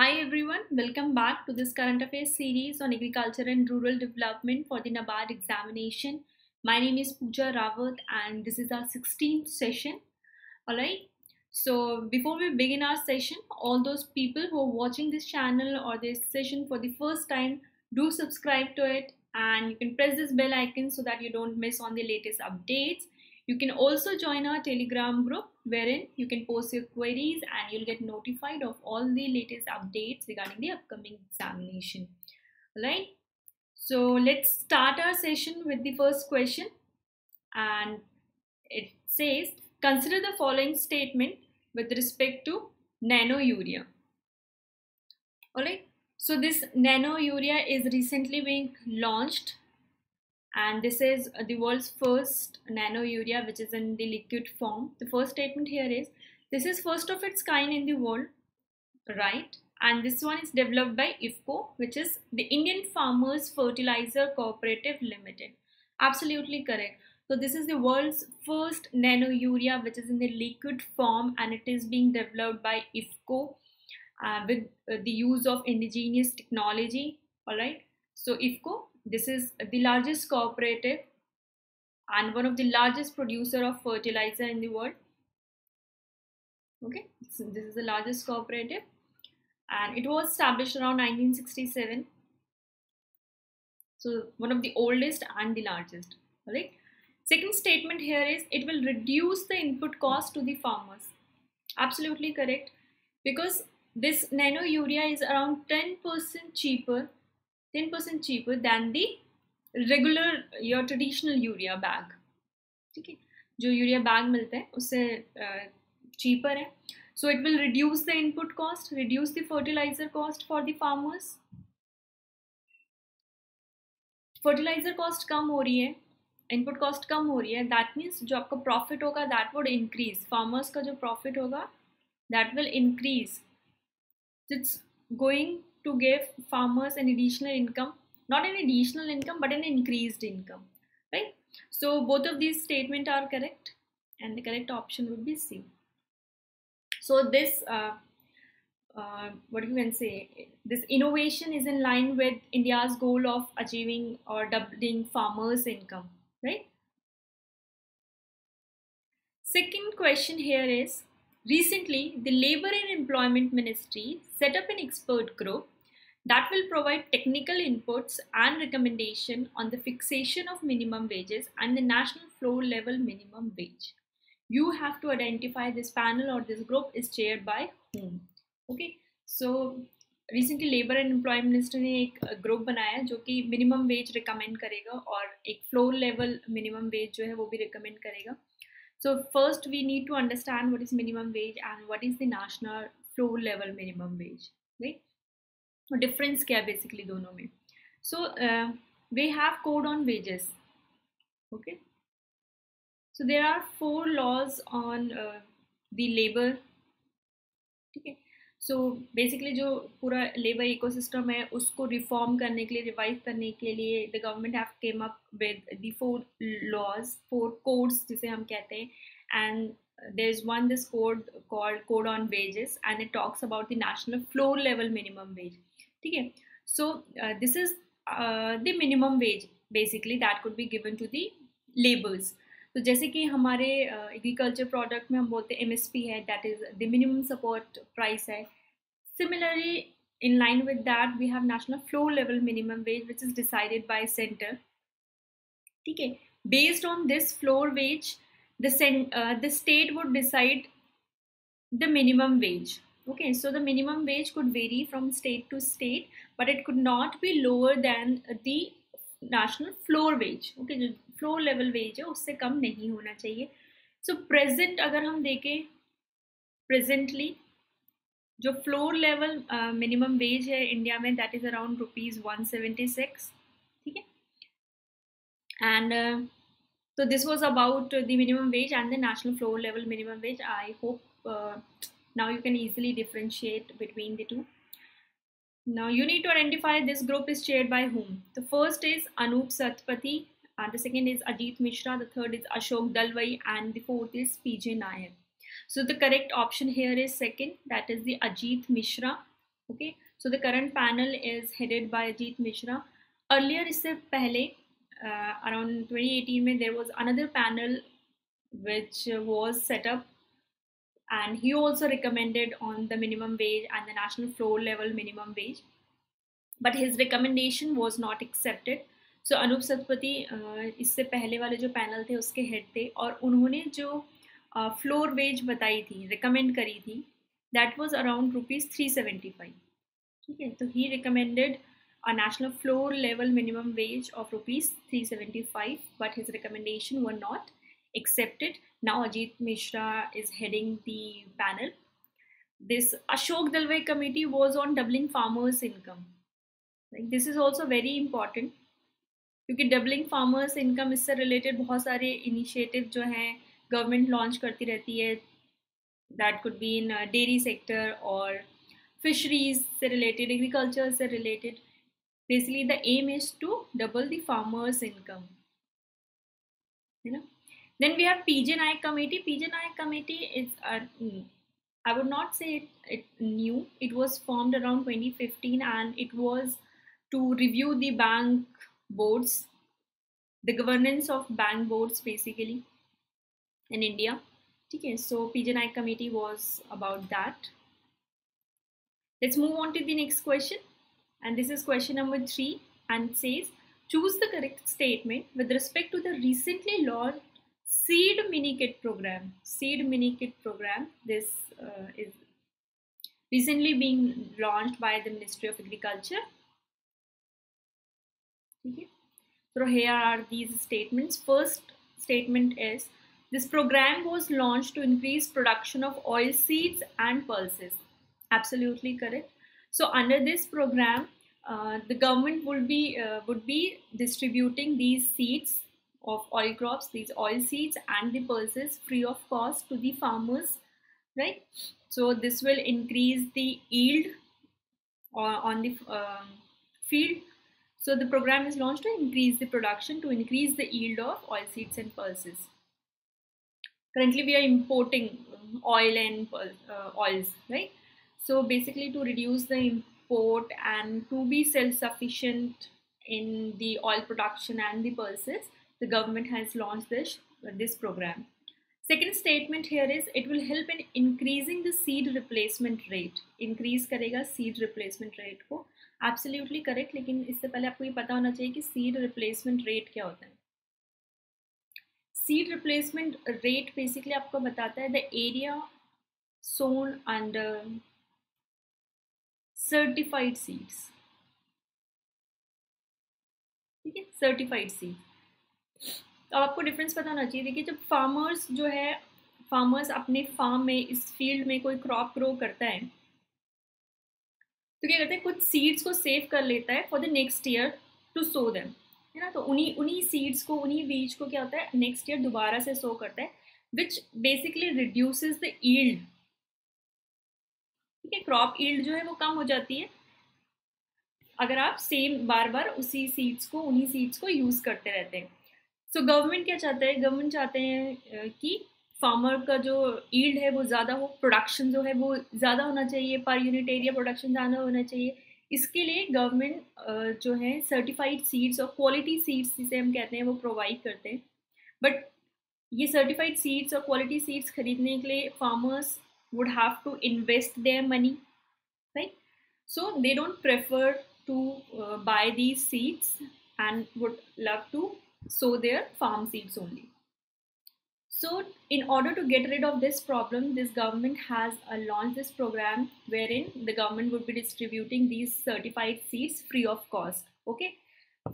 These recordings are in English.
Hi everyone, welcome back to this current affairs series on agriculture and rural development for the NABARD examination. My name is Pooja Rawat and this is our 16th session. Alright, so before we begin our session, all those people who are watching this channel or this session for the first time, do subscribe to it and you can press this bell icon so that you don't miss on the latest updates. You can also join our Telegram group wherein you can post your queries and you'll get notified of all the latest updates regarding the upcoming examination. Alright, so let's start our session with the first question and it says consider the following statement with respect to nano urea. Alright, so this nano urea is recently being launched and this is the world's first nano urea which is in the liquid form. The first statement here is this is first of its kind in the world right? And this one is developed by IFFCO which is the Indian Farmers Fertilizer Cooperative Limited. Absolutely correct. So this is the world's first nano urea which is in the liquid form and it is being developed by IFFCO uh, with uh, the use of indigenous technology all right? So IFFCO this is the largest cooperative and one of the largest producer of fertilizer in the world. Okay, so this is the largest cooperative and it was established around 1967. So one of the oldest and the largest. Right. Second statement here is it will reduce the input cost to the farmers. Absolutely correct because this nano urea is around 10% cheaper 10% cheaper than the regular, your traditional urea bag ठीक है? जो urea bag मिलता है, उससे cheaper है। So it will reduce the input cost reduce the fertiliser cost for the farmers fertiliser cost कम हो रही है इनपुट कॉस्ट कम हो रही है दैट मीन्स जो आपका प्रॉफिट होगा दैट वुड इंक्रीज फार्मर्स का जो प्रॉफिट होगा that will increase it's going to give farmers an additional income not an additional income but an increased income right? So both of these statements are correct and the correct option would be c. So this uh, uh, what you can say? This innovation is in line with india's goal of achieving or doubling farmers income right? Second question here is Recently, the Labour and Employment Ministry set up an expert group that will provide technical inputs and recommendation on the fixation of minimum wages and the national floor level minimum wage. You have to identify this panel or this group is chaired by whom. Okay, so recently Labour and Employment Ministry ने एक group बनाया जो कि minimum wage recommend करेगा और एक floor level minimum veg जो है वो भी रिकमेंड करेगा So first we need to understand what is minimum wage and what is the national floor level minimum wage, right? Difference क्या है बेसिकली दोनों में? So we have code on wages okay so there are four laws on the labour ठीक है? So basically जो पूरा labour ecosystem है, उसको रिफॉर्म करने के लिए रिवाइज करने के लिए the government have came up with the four laws four codes जिसे हम कहते हैं. And there is one this code called code on wages and it talks about the national floor level minimum wage ठीक है? So this is the minimum wage basically that could be given to the labours तो जैसे कि हमारे agriculture uh, product में हम बोलते हैं एम एस पी है that is the minimum support price है। Similarly in line with that we have national floor level minimum wage which is decided by centre ठीक है? Based on this floor wage the state would decide the minimum wage Okay, so the minimum wage could vary from state to state, but it could not be lower than the national floor wage. Okay, जो floor level wage है उससे कम नहीं होना चाहिए. So present अगर हम देखें presently जो फ्लोर लेवल मिनिमम वेज है इंडिया में that is around rupees one seventy six ठीक है and so this was about the minimum wage and the national floor level minimum wage i hope uh, now you can easily differentiate between the two now you need to identify this group is chaired by whom the first is anup satpathy and the second is ajit mishra the third is ashok dalwai and the fourth is pj nair so the correct option here is second, that is the Ajit Mishra. Okay, so the current panel is headed by Ajit Mishra. Earlier, इससे पहले uh, around 2018 में there was another panel which was set up and he also recommended on the minimum wage and the national floor level minimum wage but his recommendation was not accepted so so, Anoop Satpathy इससे पहले वाले जो panel थे उसके head थे और उन्होंने जो फ्लोर वेज बताई थी रिकमेंड करी थी that was around rupees three seventy five ठीक है तो ही recommended a national floor level minimum wage of rupees 375 but his recommendation were not accepted Now ajit mishra is heading the panel. This ashok dalwai committee was on doubling farmers income. Like, this is also very important, क्योंकि doubling farmers income इससे related बहुत सारे initiative जो हैं government launch करती रहती है। That could be in dairy sector और फिशरीज से रिलेटेड एग्रीकल्चर से related basically the aim is to double the farmers income है ना then we have Nayak committee. Nayak committee is, uh, I would not say it, it new. It was formed around 2015 and it was to review the bank boards, the governance of bank boards basically in India. Okay, so PJ Nayak committee was about that. Let's move on to the next question. And this is question number three and says, choose the correct statement with respect to the recently launched seed mini kit program. Seed mini kit program. This uh, is recently being launched by the Ministry of Agriculture. So here are these statements. First statement is this program was launched to increase production of oil seeds and pulses. Absolutely correct. So under this program, uh, the government would be uh, would be distributing these seeds of oil crops, these oil seeds and the pulses free of cost to the farmers, right? So this will increase the yield uh, on the um, field so the program is launched to increase the production, to increase the yield of oil seeds and pulses. Currently we are importing oil and uh, oils, right? So basically to reduce the import and to be self-sufficient in the oil production and the pulses, the government has launched this, this program. Second statement here is it will help in increasing the seed replacement rate. Increase करेगा seed replacement rate को absolutely correct लेकिन इससे पहले आपको ये पता होना चाहिए कि सीड रिप्लेसमेंट रेट क्या होता है सीड रिप्लेसमेंट रेट बेसिकली आपको बताता है the area sown under certified seeds ठीक है सर्टिफाइड सीड तो आपको डिफरेंस पता होना चाहिए। देखिए, जब फार्मर्स जो है फार्मर्स अपने फार्म में, इस फ़ील्ड में कोई क्रॉप ग्रो करता है तो क्या करते हैं, कुछ सीड्स को सेव कर लेता है for the next year to sow them है ना? तो उन्हीं उन्हीं सीड्स को, उन्हीं बीज को क्या होता है नेक्स्ट ईयर दोबारा से सो करता है which basically reduces the yield ठीक है क्रॉप ईल्ड जो है वो कम हो जाती है। अगर आप सेम बार बार उसी सीड्स को, उन्हीं सीड्स को यूज़ करते रहते हैं। सो गवर्नमेंट क्या चाहता है? गवर्नमेंट चाहते हैं कि फार्मर का जो ईल्ड है वो ज़्यादा हो प्रोडक्शन जो है वो ज़्यादा होना चाहिए पर यूनिट एरिया प्रोडक्शन ज़्यादा होना चाहिए। इसके लिए गवर्नमेंट जो है सर्टिफाइड सीड्स और क्वालिटी सीड्स जिसे हम कहते हैं वो प्रोवाइड करते हैं। बट ये सर्टिफाइड सीड्स और क्वालिटी सीड्स खरीदने के लिए farmers would have to invest their money right so they don't prefer to buy these seeds and would love to sow their farm seeds only. So in order to get rid of this problem, this government has uh, launched this program wherein the government would be distributing these certified seeds free of cost. Okay.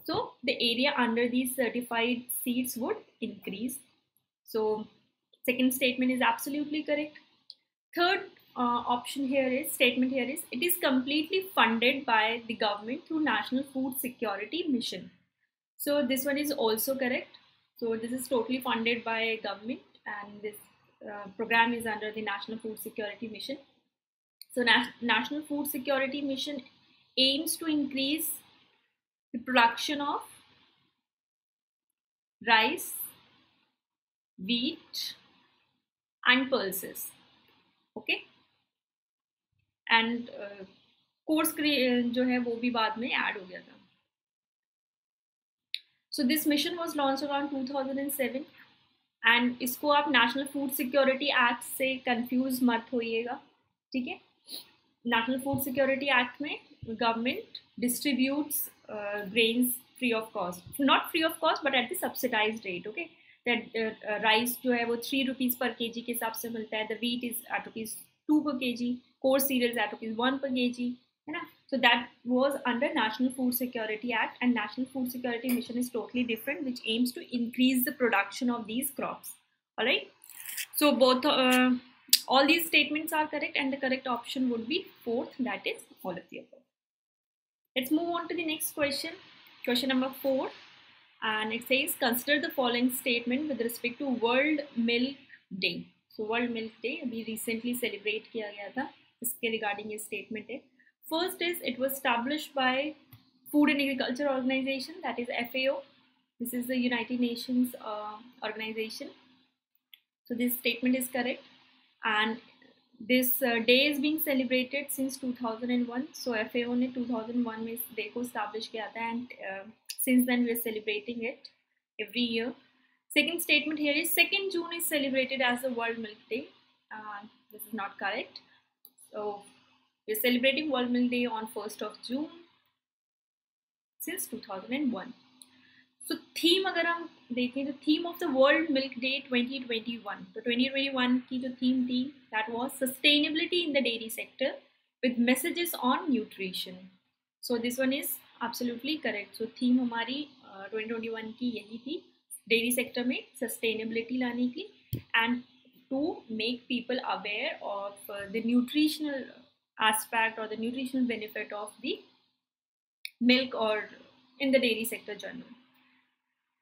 So the area under these certified seeds would increase. So second statement is absolutely correct. Third uh, option here is statement here is it is completely funded by the government through National Food Security Mission. So this one is also correct. So this is totally funded by government and this uh, program is under the National Food Security Mission. So Na National Food Security Mission aims to increase the production of rice, wheat and pulses. Okay. And uh, course जो है वो भी बाद में add हो गया था so this mission was launched around 2007 and seven and इसको आप नेशनल फ़ूड सिक्योरिटी एक्ट से कंफ्यूज मत होइएगा, ठीक है? नेशनल फ़ूड सिक्योरिटी एक्ट में government distributes grains free of cost not free of cost but at the subsidise rate okay that rice जो है वो थ्री रुपीज़ पर के जी के हिसाब से मिलता है. The wheat is at rupees two per K G coarse cereals at rupees one per K G है ना? So that was under national food security act and national food security mission is totally different which aims to increase the production of these crops. All right? So both uh, all these statements are correct and the correct option would be fourth that is all of the above. Let's move on to the next question question number four. And it says consider the following statement with respect to world milk day. So world milk day we recently celebrate kiya gaya tha. Iske regarding ये statement hai First is it was established by Food and Agriculture Organization, that is FAO. This is the United Nations uh, organization. So this statement is correct. And this uh, day is being celebrated since 2001. So FAO ने 2001 में day को establish किया था and uh, since then we are celebrating it every year. Second statement here is 2nd June is celebrated as the World Milk Day. Uh, this is not correct. So we're celebrating World Milk Day on 1st of June since 2001. So theme अगर हम देखें तो theme of the World Milk Day 2021 तो 2021 की जो theme थी that was sustainability in the dairy sector with messages on nutrition. So this one is absolutely correct. So theme हमारी uh, 2021 की यही थी डेयरी सेक्टर में सस्टेनेबिलिटी लाने की and to make people aware of the nutritional aspect or the nutritional benefit of the milk or in the dairy sector general.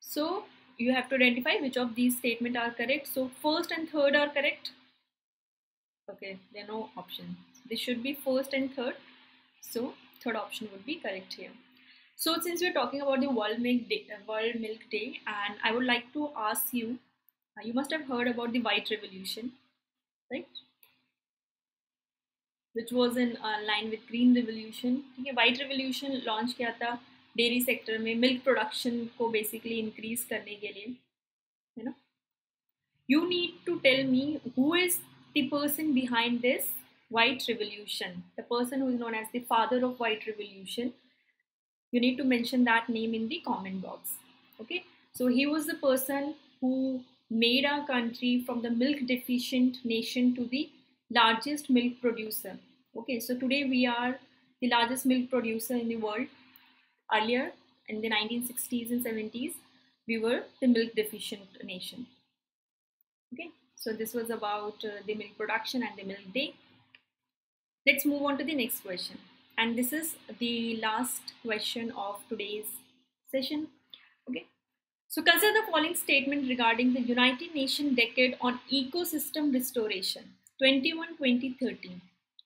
So you have to identify which of these statements are correct. So first and third are correct. Okay, there are no options. This should be first and third. So third option would be correct here. So since we're talking about the World Milk Day, World Milk Day and I would like to ask you, uh, you must have heard about the White Revolution, right? Which was in line with green revolution ठीक है white revolution launch किया था dairy sector में milk production को basically increase करने के लिए है ना you need to tell me who is the person behind this white revolution the person who is known as the father of white revolution you need to mention that name in the comment box okay so he was the person who made our country from the milk deficient nation to the largest milk producer. Okay, so today we are the largest milk producer in the world. Earlier, in the 1960s and 70s, we were the milk deficient nation. Okay, so this was about uh, the milk production and the milk day. Let's move on to the next question. And this is the last question of today's session. Okay, so consider the following statement regarding the United Nations Decade on Ecosystem Restoration. 21 2013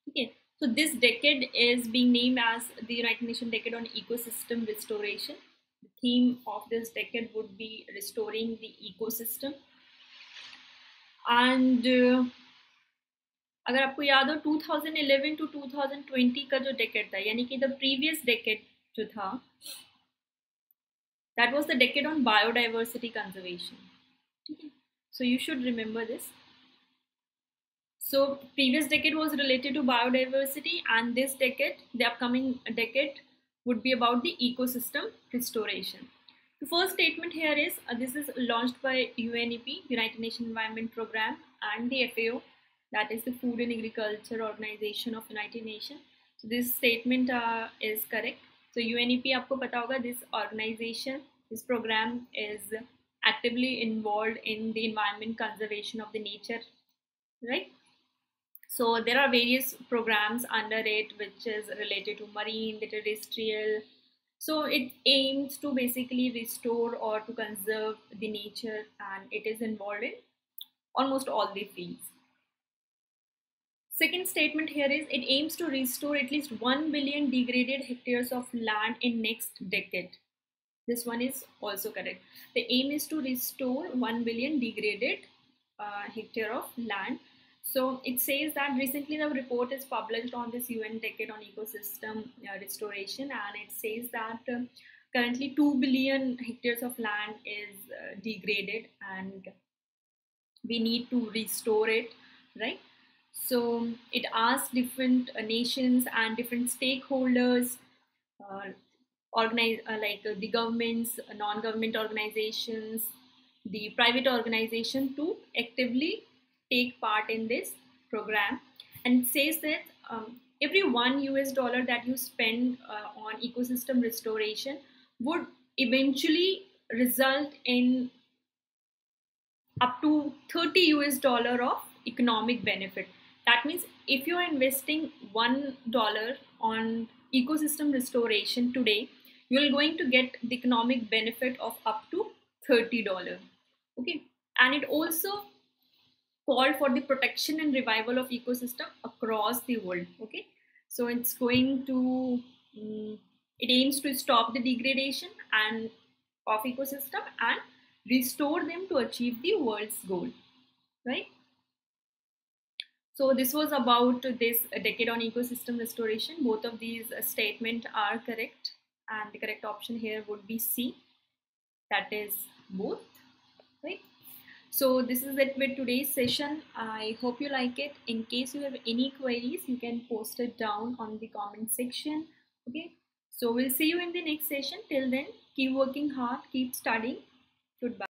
okay so this decade is being named as the united nations decade on ecosystem restoration the theme of this decade would be restoring the ecosystem and uh, अगर आपको याद हो 2011 to 2020 का जो decade था यानी कि the previous decade जो था that was the decade on biodiversity conservation ठीक है so you should remember this so previous decade was related to biodiversity and this decade, the upcoming decade would be about the ecosystem restoration. The first statement here is uh, this is launched by UNEP, United Nations Environment Program and the FAO that is the Food and Agriculture Organization of United Nations. So this statement uh, is correct. So UNEP आपको पता होगा this organization, this program is actively involved in the environment conservation of the nature, right? so there are various programs under it which is related to marine, the terrestrial. So it aims to basically restore or to conserve the nature and it is involved in almost all the fields. Second statement here is it aims to restore at least 1 billion degraded hectares of land in next decade. This one is also correct. The aim is to restore 1 billion degraded uh, hectare of land So it says that recently the report is published on this UN Decade on Ecosystem uh, Restoration, and it says that uh, currently 2 billion hectares of land is uh, degraded and we need to restore it, right? So it asks different uh, nations and different stakeholders, uh, organize uh, like the governments, non-government organizations, the private organization to actively take part in this program and says that um, every one US dollar that you spend uh, on ecosystem restoration would eventually result in up to 30 US dollar of economic benefit. That means if you are investing one dollar on ecosystem restoration today, you are going to get the economic benefit of up to $30. Okay, and it also called for the protection and revival of ecosystem across the world okay? So it's going to um, it aims to stop the degradation and of ecosystem and restore them to achieve the world's goal right? So this was about this decade on ecosystem restoration. Both of these statements are correct and the correct option here would be c. That is both right so this is it with today's session. I hope you like it. In case you have any queries, you can post it down on the comment section. Okay. So we'll see you in the next session. Till then, keep working hard, keep studying. Goodbye.